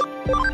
you